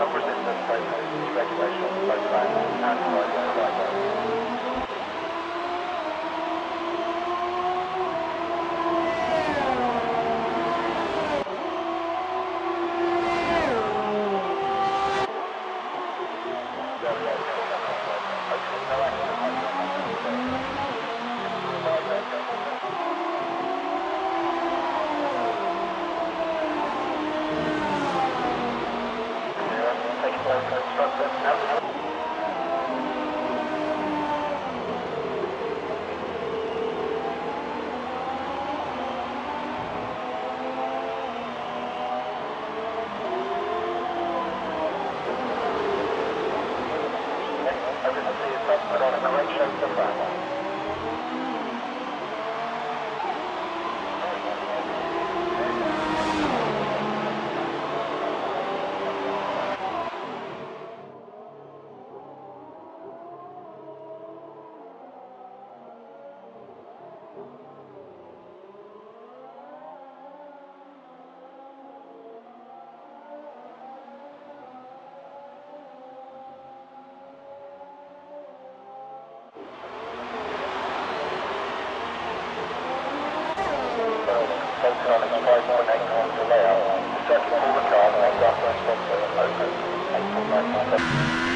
some resistance, both regulation, both vans and right, right, right, right. Hydraulics 5.81 for layout. Second call the car, and left west from open. 8.94.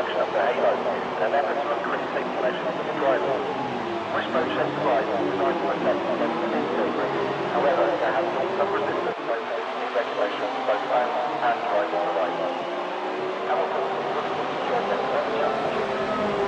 the introduction of the Halo in an effort to increase safety measures the driver. Wishbone shed surprise is designed to protect against the safety. However, there has been some resistance this new regulation from both fans and drivers alike. Hamilton looking to.